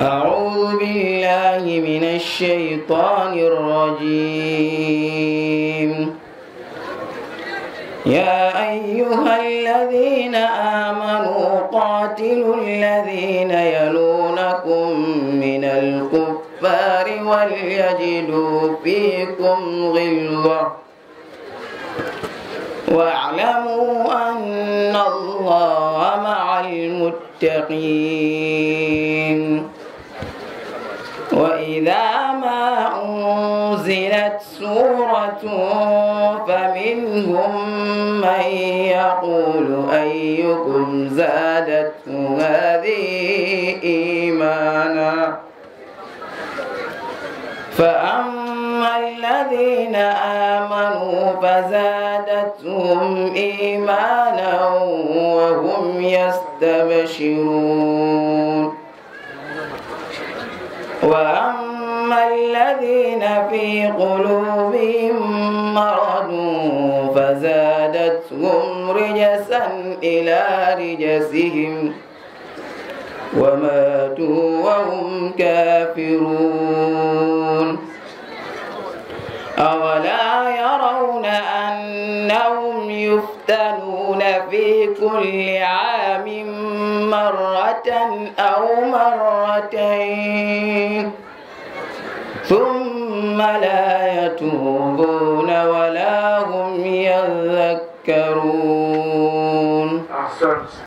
أعوذ بالله من الشيطان الرجيم. يا أيها الذين آمنوا قاتلوا الذين يلونكم من الكفار وليجدوا فيكم غلظة واعلموا أن الله مع المتقين. وإذا ما أنزلت سورة فمنهم من يقول أيكم زادته هذه إيمانا فأما الذين آمنوا فزادتهم إيمانا وهم يستبشرون وأما الذين في قلوبهم مرض فزادتهم رجسا إلى رجسهم وماتوا وهم كافرون. أولا يرون أنهم يفتنون في كل عام مرة أو مرتين. ثم لا يتوبون ولا هم يذكرون.